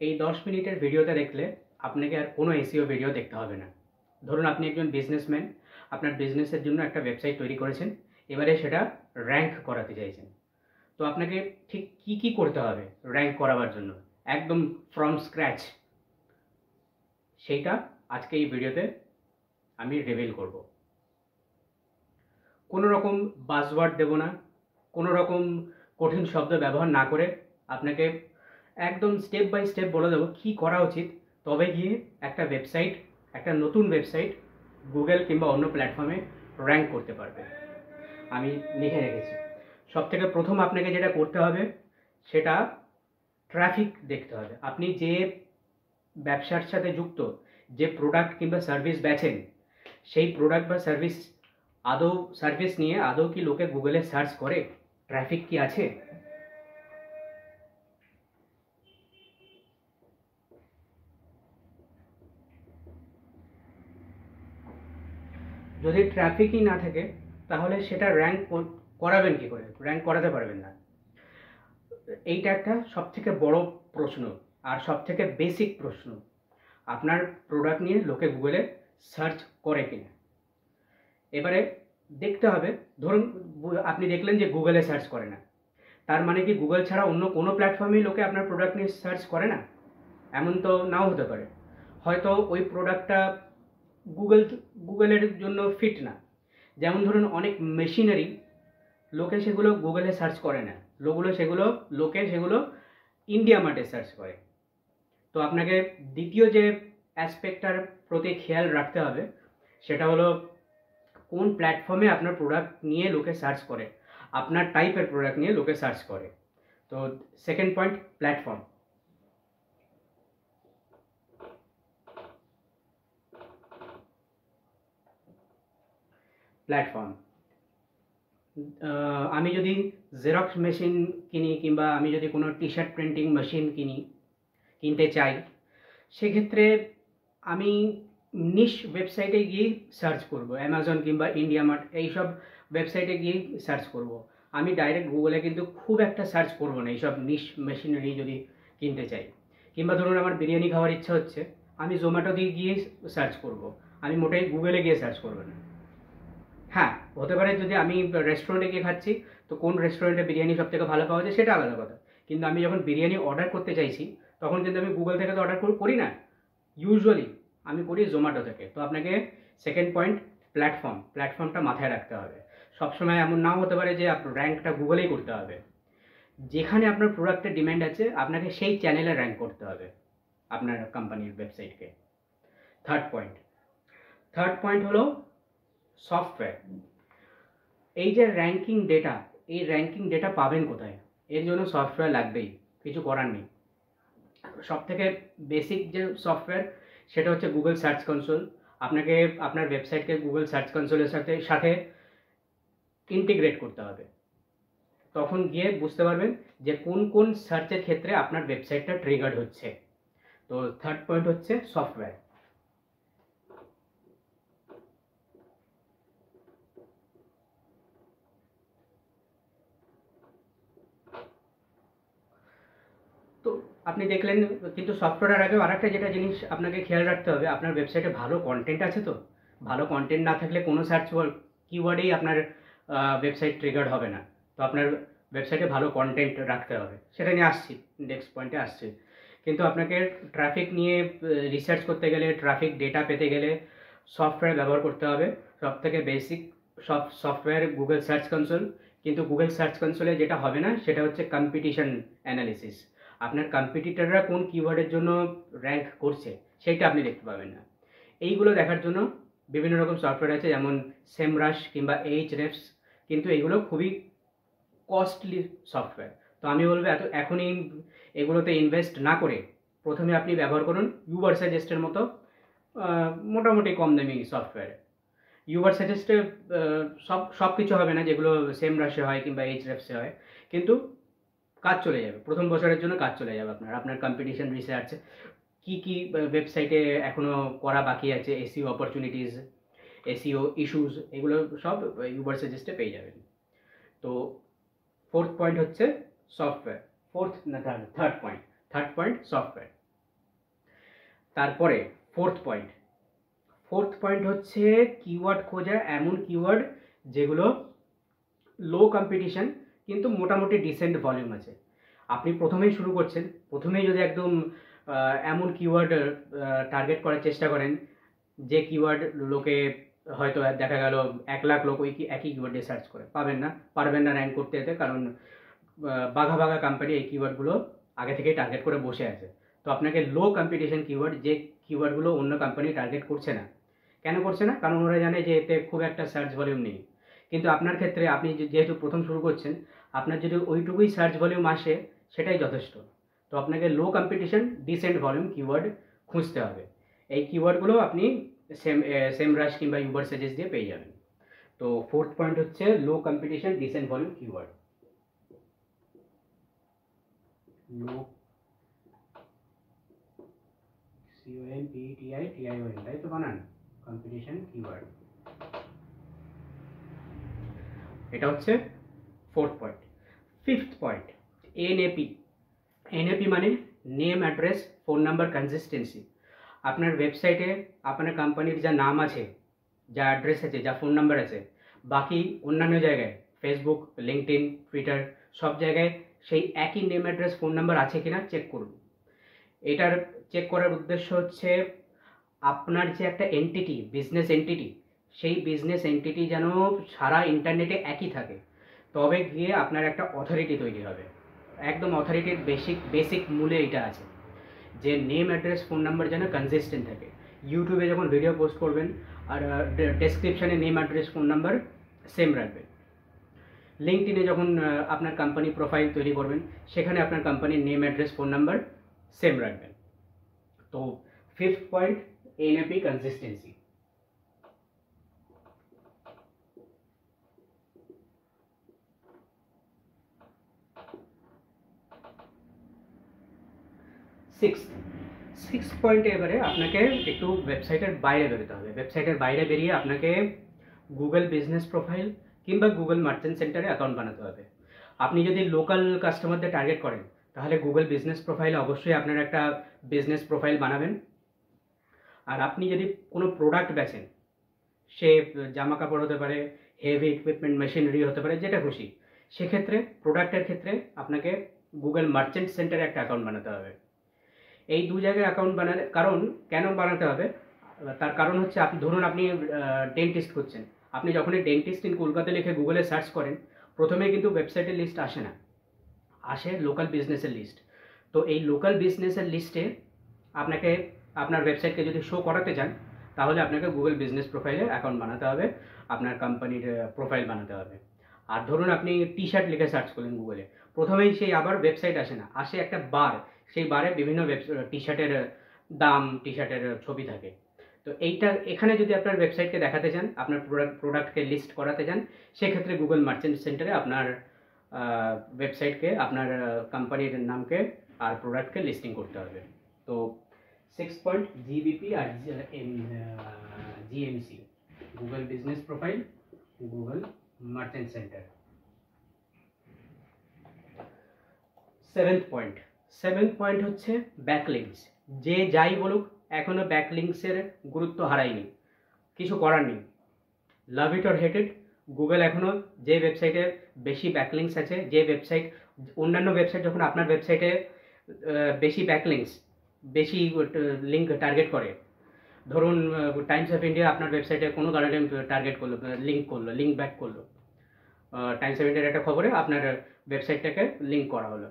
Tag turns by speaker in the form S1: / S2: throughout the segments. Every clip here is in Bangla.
S1: এই দশ মিনিটের ভিডিওটা দেখলে আপনাকে আর কোনো এসিও ভিডিও দেখতে হবে না। ধরুন আপনি একজন বিজনেসম্যান আপনার বিজনেসের জন্য একটা ওয়েবসাইট তৈরি করেছেন, এবারে সেটা র্যাঙ্ক করাতে চাইছেন। তো আপনাকে ঠিক কি কি করতে হবে র্যাঙ্ক করাবার জন্য? একদম ফ্রম স্ক্র্যাচ সেইটা আজকে এই ভিডিওতে আমি রিভিল করব। কোনো রকম বাজওয়ার্ড দেব না, কোনো রকম কঠিন শব্দ ব্যবহার না করে আপনাকে একদম স্টেপ বাই স্টেপ বলে দেবো কী করা উচিত। তবে গিয়ে একটা ওয়েবসাইট একটা নতুন ওয়েবসাইট গুগল কিংবা অন্য প্ল্যাটফর্মে র্যাঙ্ক করতে পারবে। আমি লিখে রেখেছি। সব থেকে প্রথম আপনাকে যেটা করতে হবে, সেটা ট্রাফিক দেখতে হবে। আপনি যে ব্যবসার সাথে যুক্ত, যে প্রোডাক্ট কিংবা সার্ভিস বেছেন, সেই প্রোডাক্ট বা সার্ভিস আদৌ সার্ভিস নিয়ে আদৌ কি লোকে গুগলে সার্চ করে? ট্রাফিক কি আছে? যদি ট্রাফিকই না থাকে, তাহলে সেটা র্যাঙ্ক করাবেন কি করে? র্যাঙ্ক করাতে পারবেন না। এইটা একটা সব থেকে বড় প্রশ্ন আর সব থেকে বেসিক প্রশ্ন। আপনার প্রোডাক্ট নিয়ে লোকে গুগলে সার্চ করে কিনা। এবারে দেখতে হবে, ধরুন আপনি দেখলেন যে গুগলে সার্চ করে না। তার মানে কি গুগল ছাড়া অন্য কোনো প্ল্যাটফর্মেই লোকে আপনার প্রোডাক্ট নিয়ে সার্চ করে না? এমন তো নাও হতে পারে। হয়তো ওই প্রোডাক্টটা গুগল গুগলের জন্য ফিট না। যেমন ধরুন, অনেক মেশিনারি লোকে সেগুলো গুগলে সার্চ করে না। লোকগুলো সেগুলো, লোকে সেগুলো ইন্ডিয়া মার্টে সার্চ করে। তো আপনাকে দ্বিতীয় যে অ্যাসপেক্টটার প্রতি খেয়াল রাখতে হবে, সেটা হলো কোন প্ল্যাটফর্মে আপনার প্রোডাক্ট নিয়ে লোকে সার্চ করে। আপনার টাইপের প্রোডাক্ট নিয়ে লোকে সার্চ করে। তো সেকেন্ড পয়েন্ট প্ল্যাটফর্ম প্ল্যাটফর্ম আমি যদি জেরক্স মেশিন কিনি কিংবা আমি যদি কোনো টি শার্ট প্রিন্টিং মেশিন কিনি, কিনতে চাই, সেক্ষেত্রে আমি নিশ ওয়েবসাইটে গিয়ে সার্চ করব অ্যামাজন কিংবা ইন্ডিয়া মার্ট এইসব ওয়েবসাইটে গিয়ে সার্চ করব। আমি ডাইরেক্ট গুগলে কিন্তু খুব একটা সার্চ করব না, এইসব নিশ মেশিনারি যদি কিনতে চাই। কিংবা ধরুন আমার বিরিয়ানি খাওয়ার ইচ্ছা হচ্ছে, আমি জোম্যাটো দিয়ে গিয়ে সার্চ করব, আমি মোটাই গুগলে গিয়ে সার্চ করব না। হ্যাঁ হতে পারে যদি আমি রেস্টুরেন্টে গিয়ে খাচ্ছি, তো কোন রেস্টুরেন্টে বিরিয়ানি সব থেকে ভালো পাওয়া যায় সেটা আলাদা কথা। কিন্তু আমি যখন বিরিয়ানি অর্ডার করতে চাইছি, তখন কিন্তু আমি গুগল থেকে তো অর্ডার করি না। ইউজুয়ালি আমি করি জোম্যাটো থেকে। তো আপনাকে সেকেন্ড পয়েন্ট প্ল্যাটফর্ম প্ল্যাটফর্মটা মাথায় রাখতে হবে। সবসময় এমন নাও হতে পারে যে র্যাঙ্কটা গুগলেই করতে হবে। যেখানে আপনার প্রোডাক্টের ডিম্যান্ড আছে, আপনাকে সেই চ্যানেলে র্যাঙ্ক করতে হবে আপনার কোম্পানির ওয়েবসাইটকে থার্ড পয়েন্ট থার্ড পয়েন্ট হলো সফটওয়্যার এই যে র্যাঙ্কিং ডেটা এই র্যাঙ্কিং ডেটা পাবেন কোথায়? এর জন্য সফটওয়্যার লাগবেই, কিছু করার নেই। সব থেকে বেসিক যে সফটওয়্যার সেটা হচ্ছে গুগল সার্চ কনসোল আপনাকে আপনার ওয়েবসাইটকে গুগল সার্চ কনসোলের সাথে সাথে ইন্টিগ্রেট করতে হবে। তখন গিয়ে বুঝতে পারবেন যে কোন কোন সার্চের ক্ষেত্রে আপনার ওয়েবসাইটটা ট্রিগার্ড হচ্ছে। তো থার্ড পয়েন্ট হচ্ছে সফটওয়্যার তো আপনি দেখলেন, কিন্তু সফটওয়্যারের আগেও আরেকটা যেটা জিনিস আপনাকে খেয়াল রাখতে হবে, আপনার ওয়েবসাইটে ভালো কন্টেন্ট আছে তো? ভালো কন্টেন্ট না থাকলে কোনো সার্চ কিওয়ার্ডেই আপনার ওয়েবসাইট ট্রিগার্ড হবে না। তো আপনার ওয়েবসাইটে ভালো কন্টেন্ট রাখতে হবে। সেটা নিয়ে আসছি নেক্সট পয়েন্টে আসছি। কিন্তু আপনাকে ট্রাফিক নিয়ে রিসার্চ করতে গেলে ট্রাফিক ডেটা পেতে গেলে সফটওয়্যার ব্যবহার করতে হবে। সব থেকে বেসিক সব সফটওয়্যার গুগল সার্চ কনসোল কিন্তু গুগল সার্চ কনসোলে যেটা হবে না, সেটা হচ্ছে কম্পিটিশন অ্যানালিসিস আপনার কম্পিটিটররা কোন কিওয়ার্ডের জন্য র্যাঙ্ক করছে সেটা আপনি দেখতে পাবেন না। এইগুলো দেখার জন্য বিভিন্ন রকম সফটওয়্যার আছে, যেমন সেমরাশ কিংবা এইচ রেফস কিন্তু এগুলো খুবই কস্টলি সফটওয়্যার তো আমি বলব, এত এখনই এগুলোতে ইনভেস্ট না করে প্রথমে আপনি ব্যবহার করুন ইউবার সাজেস্টের মতো মোটামুটি কম দামি সফটওয়্যার ইউবার সাজেস্টে সব সব কিছু হবে না যেগুলো সেম রাশে হয় কিংবা এইচ রেফসে হয়। কিন্তু কাজ চলে যাবে, প্রথম বছরের জন্য কাজ চলে যাবে আপনার আপনার কম্পিটিশন রিসার্চ কি কি ওয়েবসাইটে এখনও করা বাকি আছে? এসিও অপরচুনিটিস এসিও ইস্যুস এগুলো সব ইউবার সাজেস্টে পেয়ে যাবেন। তো ফোর্থ পয়েন্ট হচ্ছে সফটওয়্যার ফোর্থ না third third point third point software তারপরে ফোর্থ পয়েন্ট ফোর্থ পয়েন্ট হচ্ছে কিওয়ার্ড খোঁজা, এমন কিওয়ার্ড যেগুলো লো কম্পিটিশন কিন্তু মোটামুটি ডিসেন্ট ভলিউম আছে। আপনি প্রথমেই শুরু করছেন, প্রথমেই যদি একদম এমন কিওয়ার্ড টার্গেট করার চেষ্টা করেন, যে কিওয়ার্ড লোকে হয়তো দেখা গেল এক লাখ লোক ওই কি, একই কিওয়ার্ডে সার্চ করে। পাবেন না, পারবেন না র্যাঙ্ক করতে যেতে কারণ বাঘা বাঘা কোম্পানি এই কিওয়ার্ডগুলো আগে থেকেই টার্গেট করে বসে আছে। তো আপনাকে লো কম্পিটিশন কিওয়ার্ড যে কিওয়ার্ডগুলো অন্য কোম্পানি টার্গেট করছে না, কেন করছে না? কারণ ওরা জানে যে এতে খুব একটা সার্চ ভলিউম নেই। কিন্তু আপনার ক্ষেত্রে আপনি যেহেতু প্রথম শুরু করছেন, আপনার যদি ওইটুকুই সার্চ ভলিউম আসে, সেটাই যথেষ্ট। তো আপনাকে low competition decent volume keyword খুঁজতে হবে। এই কিওয়ার্ডগুলো আপনি সেম সেম রাশ কিংবা ইউবার সাজেস্ট দিয়ে পেয়ে যাবেন। তো ফোর্থ পয়েন্ট হচ্ছে low competition decent volume keyword low C O N P T I T I O N তাই তো বানান? কম্পিটিশন কিওয়ার্ড এটা হচ্ছে fourth point fifth point NAP NAP মানে name address phone number consistency আপনার ওয়েবসাইটে আপনার কোম্পানির যা নাম আছে, যা অ্যাড্রেস আছে, যা ফোন নাম্বার আছে, বাকি অন্যান্য জায়গায় ফেসবুক লিঙ্কডইন টুইটার সব জায়গায় সেই একই নেম অ্যাড্রেস ফোন নাম্বার আছে কিনা চেক করুন। এটার চেক করার উদ্দেশ্য হচ্ছে, আপনার যে একটা এন্টিটি বিজনেস এন্টিটি সেই বিজনেস এন্টিটি যেন সারা ইন্টারনেটে একই থাকে। তবে গিয়ে আপনার একটা অথরিটি তৈরি হবে। একদম অথরিটির বেসিক বেসিক মূলে এটা আছে। যে নেম অ্যাড্রেস ফোন নাম্বার যেন কনসিস্টেন্ট থাকে। ইউটিউবে যখন ভিডিও পোস্ট করবেন, আর ডেসক্রিপশানে name address phone number same রাখবেন। লিঙ্কডিনে যখন আপনার কোম্পানি প্রোফাইল তৈরি করবেন, সেখানে আপনার কোম্পানির name address phone number same রাখবেন। তো fifth point NAP consistency six six পয়েন্টে এবারে আপনাকে একটু ওয়েবসাইটের বাইরে বেরোতে হবে। ওয়েবসাইটের বাইরে বেরিয়ে আপনাকে গুগল বিজনেস প্রোফাইল কিংবা গুগল মার্চেন্ট সেন্টারে অ্যাকাউন্ট বানাতে হবে। আপনি যদি লোকাল কাস্টমারদের টার্গেট করেন, তাহলে গুগল বিজনেস প্রোফাইলে অবশ্যই আপনার একটা বিজনেস প্রোফাইল বানাবেন। আর আপনি যদি কোনো প্রোডাক্ট বেচেন সে জামা কাপড় হতে পারে হেভি ইকুইপমেন্ট মেশিনারি হতে পারে, যেটা খুশি, সেক্ষেত্রে প্রোডাক্টের ক্ষেত্রে আপনাকে গুগল মার্চেন্ট সেন্টারে একটা অ্যাকাউন্ট বানাতে হবে। এই দু জায়গায় অ্যাকাউন্ট বানালে, কারণ কেন বানাতে হবে? তার কারণ হচ্ছে আপনি, ধরুন আপনি ডেন্টিস্ট করছেন। আপনি যখনই ডেন্টিস্ট ইন কলকাতা লিখে গুগলে সার্চ করেন, প্রথমে কিন্তু ওয়েবসাইটের লিস্ট আসে না। আসে লোকাল বিজনেসের লিস্ট তো এই লোকাল বিজনেসের লিস্টে আপনাকে, আপনার ওয়েবসাইটকে যদি শো করাতে চান, তাহলে আপনাকে গুগল বিজনেস প্রোফাইলে অ্যাকাউন্ট বানাতে হবে, আপনার কোম্পানির প্রোফাইল বানাতে হবে। আর ধরুন আপনি টি শার্ট লিখে সার্চ করলেন গুগলে প্রথমেই সেই আবার ওয়েবসাইট আসে না। আসে একটা বার সেই বারে বিভিন্ন টি শার্টের দাম টি শার্টের ছবি থাকে। তো এইটা এখানে যদি আপনার ওয়েবসাইটকে দেখাতে চান, আপনার প্রোডাক্ট প্রোডাক্টকে লিস্ট করাতে চান, সেক্ষেত্রে গুগল মার্চেন্ট সেন্টারে আপনার ওয়েবসাইটকে আপনার কোম্পানির নামকে আর প্রোডাক্টকে লিস্টিং করতে হবে। তো সিক্স পয়েন্ট জিবিপি আর GMC Google business profile Google merchant center seventh point seventh point হচ্ছে ব্যাকলিংস যে যাই বলুক এখনও ব্যাকলিংসের গুরুত্ব হারায়নি। কিছু করার নেই। Love it or hated Google এখনও যে ওয়েবসাইটে বেশি ব্যাকলিংস আছে, যে ওয়েবসাইট অন্যান্য ওয়েবসাইট যখন আপনার ওয়েবসাইটে বেশি ব্যাকলিংস বেশি লিঙ্ক টার্গেট করে, ধরুন টাইমস অফ ইন্ডিয়া আপনার ওয়েবসাইটে কোনো কারণে টার্গেট করল লিঙ্ক করল লিঙ্ক ব্যাক করল। টাইমস অফ ইন্ডিয়ার একটা খবরে আপনার ওয়েবসাইটটাকে লিঙ্ক করা হলো।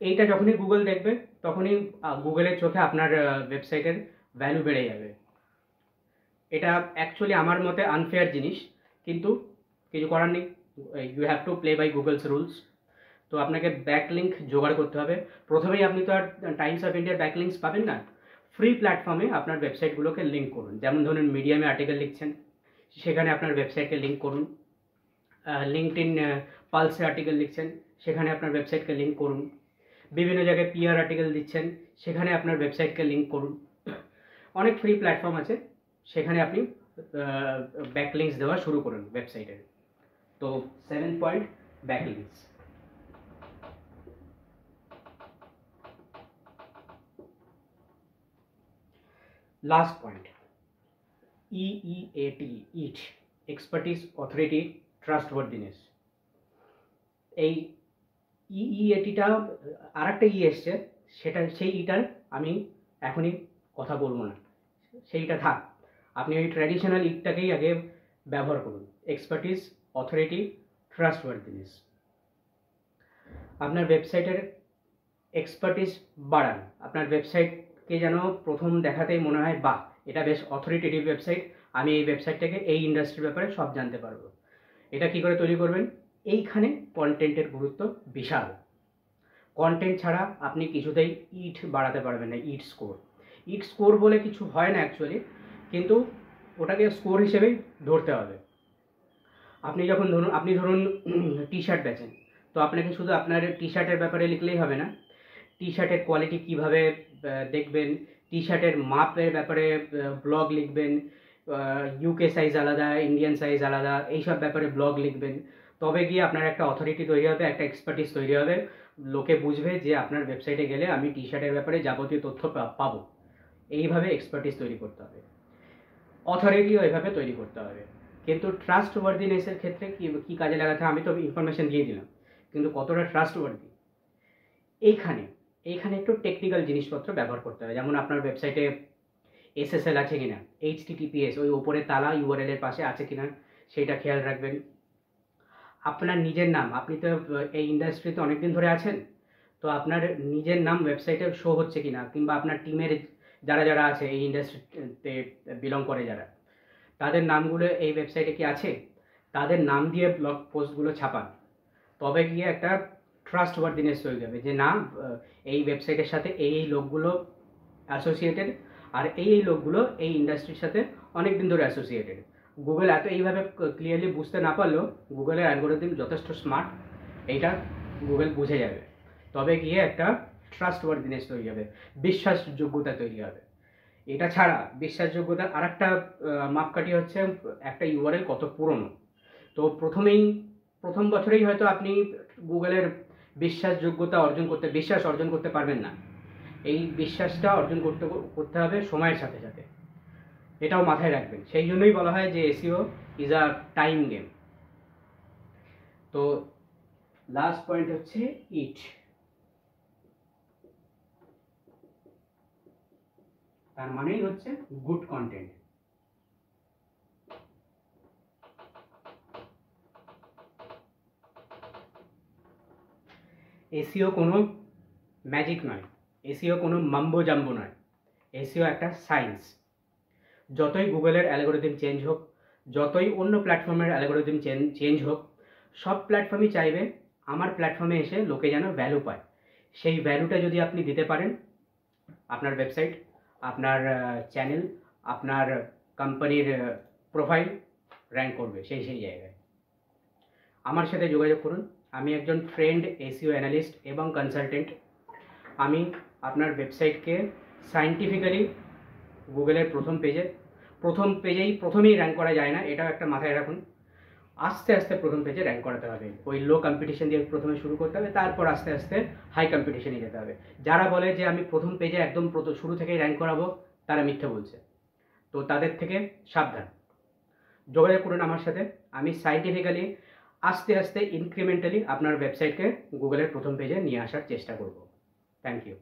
S1: এইটা যখনই গুগল দেখবে, তখনই গুগলের চোখে আপনার ওয়েবসাইটের ভ্যালু বেড়ে যাবে। এটা অ্যাকচুয়ালি আমার মতে আনফেয়ার জিনিস, কিন্তু কিছু করার নেই। You have to play by Google's rules তো আপনাকে ব্যাকলিঙ্ক জোগাড় করতে হবে। প্রথমেই আপনি তো আর টাইমস অফ ইন্ডিয়ার ব্যাকলিঙ্কস পাবেন না। ফ্রি প্ল্যাটফর্মে আপনার ওয়েবসাইটগুলোকে লিঙ্ক করুন। যেমন ধরুন মিডিয়ামে আর্টিকেল লিখছেন, সেখানে আপনার ওয়েবসাইটকে লিঙ্ক করুন। লিঙ্কড ইন পালসে আর্টিকেল লিখছেন, সেখানে আপনার ওয়েবসাইটকে লিঙ্ক করুন। বিভিন্ন জায়গায় পিআর আর্টিকেল দিচ্ছেন, সেখানে আপনার ওয়েবসাইটকে লিঙ্ক করুন। অনেক ফ্রি প্ল্যাটফর্ম আছে, সেখানে আপনি ব্যাকলিংস দেওয়া শুরু করুন ওয়েবসাইটের তো seven point backlinks last point EEAT eat expertise authority trustworthiness এই ইইএটিটা আর একটা ই এসছে, সেটা, সেই ইটার আমি এখনই কথা বলব না। সেইটা থাক, আপনি ওই ট্র্যাডিশনাল ইটটাকেই আগে ব্যবহার করুন। এক্সপার্টিস অথরিটি ট্রাস্টওয়ার্দিনেস আপনার ওয়েবসাইটের এক্সপার্টিস বাড়ান। আপনার ওয়েবসাইটকে যেন প্রথম দেখাতেই মনে হয়, বাহ, এটা বেশ অথরিটেটিভ ওয়েবসাইট আমি এই ওয়েবসাইটটাকে এই ইন্ডাস্ট্রির ব্যাপারে সব জানতে পারব। এটা কি করে তৈরি করবেন? এইখানে কন্টেন্টের গুরুত্ব বিশাল। কন্টেন্ট ছাড়া আপনি কিছুতেই ইট বাড়াতে পারবেন না ইট স্কোর ইট স্কোর বলে কিছু হয় না অ্যাকচুয়ালি কিন্তু ওটাকে স্কোর হিসেবেই ধরতে হবে। আপনি যখন ধরুন, আপনি ধরুন টি শার্ট বেচেন, তো আপনাকে শুধু আপনার টি শার্টের ব্যাপারে লিখলেই হবে না। টি শার্টের কোয়ালিটি কীভাবে দেখবেন টি শার্টের মাপের ব্যাপারে ব্লগ লিখবেন ইউকে সাইজ আলাদা ইন্ডিয়ান সাইজ আলাদা, এইসব ব্যাপারে ব্লগ লিখবেন। তবে গিয়ে আপনার একটা অথরিটি তৈরি হবে, একটা এক্সপার্টিস তৈরি হবে। লোকে বুঝবে যে আপনার ওয়েবসাইটে গেলে আমি টি শার্টের ব্যাপারে যাবতীয় তথ্য পাবো। এইভাবে এক্সপার্টিস তৈরি করতে হবে। অথরিটিও এভাবে তৈরি করতে হবে। কিন্তু ট্রাস্ট ওয়ার্দিনেসের ক্ষেত্রে কী কী কাজে লাগাতে আমি তো ইনফরমেশন দিয়ে দিলাম। কিন্তু কতটা ট্রাস্ট ওয়ার্দি এইখানে এইখানে একটু টেকনিক্যাল জিনিসপত্র ব্যবহার করতে হবে। যেমন আপনার ওয়েবসাইটে এসএসএল আছে কিনা? এইচটিটিপিএস ওই ওপরে তালা ইউআরএল এর পাশে আছে কিনা? সেটা খেয়াল রাখবেন। আপনার নিজের নাম, আপনি তো এই ইন্ডাস্ট্রিতে অনেকদিন ধরে আছেন, তো আপনার নিজের নাম ওয়েবসাইটে শো হচ্ছে কিনা, কিংবা আপনার টিমের যারা যারা আছে এই ইন্ডাস্ট্রিতে বিলং করে যারা, তাদের নামগুলো এই ওয়েবসাইটে কি আছে? তাদের নাম দিয়ে ব্লগ পোস্টগুলো ছাপান। তবে গিয়ে একটা ট্রাস্ট ওয়ার্দিনেস হয়ে যাবে যে না এই ওয়েবসাইটের সাথে এই এই লোকগুলো অ্যাসোসিয়েটেড আর এই এই লোকগুলো এই ইন্ডাস্ট্রির সাথে অনেক দিন ধরে অ্যাসোসিয়েটেড গুগল এত এইভাবে ক্লিয়ারলি বুঝতে না পারলেও গুগলের অ্যালগোরিদম যথেষ্ট স্মার্ট এইটা গুগল বুঝে যাবে। তবে গিয়ে একটা ট্রাস্ট ওয়ার্দিনেস তৈরি হবে, বিশ্বাসযোগ্যতা তৈরি হবে। এটা ছাড়া বিশ্বাসযোগ্যতার আর একটা মাপকাঠি হচ্ছে একটা ইউআরএল কত পুরনো। তো প্রথমেই, প্রথম বছরেই হয়তো আপনি গুগলের বিশ্বাসযোগ্যতা অর্জন করতে, বিশ্বাস অর্জন করতে পারবেন না। এই বিশ্বাসটা অর্জন করতে করতে হবে সময়ের সাথে সাথে। এটাও মাথায় রাখবেন। সেই জন্যই বলা হয় যে SEO is a time game তো লাস্ট পয়েন্ট হচ্ছে ইট তার মানেই হচ্ছে গুড কন্টেন্ট এসিও কোনো ম্যাজিক নয়। এসিও কোনো মাম্বো জাম্বো নয়। এসিও একটা সায়েন্স যতই গুগলের অ্যালগোরিদম চেঞ্জ হোক, যতই অন্য প্ল্যাটফর্মের অ্যালগোরিদম চেঞ্জ হোক, সব প্ল্যাটফর্মই চাইবে আমার প্ল্যাটফর্মে এসে লোকে যেন ভ্যালু পায়। সেই ভ্যালুটা যদি আপনি দিতে পারেন, আপনার ওয়েবসাইট আপনার চ্যানেল আপনার কোম্পানির প্রোফাইল র্যাঙ্ক করবে সেই সেই জায়গায়। আমার সাথে যোগাযোগ করুন। আমি একজন ট্রেন্ড এসিও অ্যানালিস্ট এবং কনসালটেন্ট আমি আপনার ওয়েবসাইটকে সাইন্টিফিক্যালি গুগলের প্রথম পেজে প্রথম পেজেই প্রথমেই র্যাঙ্ক করা যায় না, এটাও একটা মাথায় রাখুন। আস্তে আস্তে প্রথম পেজে র্যাঙ্ক করাতে হবে। ওই লো কম্পিটিশন দিয়ে প্রথমে শুরু করতে হবে, তারপর আস্তে আস্তে হাই কম্পিটিশনে যেতে হবে। যারা বলে যে আমি প্রথম পেজে একদম শুরু থেকেই র্যাঙ্ক করাবো, তারা মিথ্যে বলছে। তো তাদের থেকে সাবধান। যোগাযোগ করুন আমার সাথে। আমি সাইন্টিফিক্যালি আস্তে আস্তে ইনক্রিমেন্টালি আপনার ওয়েবসাইটকে গুগলের প্রথম পেজে নিয়ে আসার চেষ্টা করব। Thank you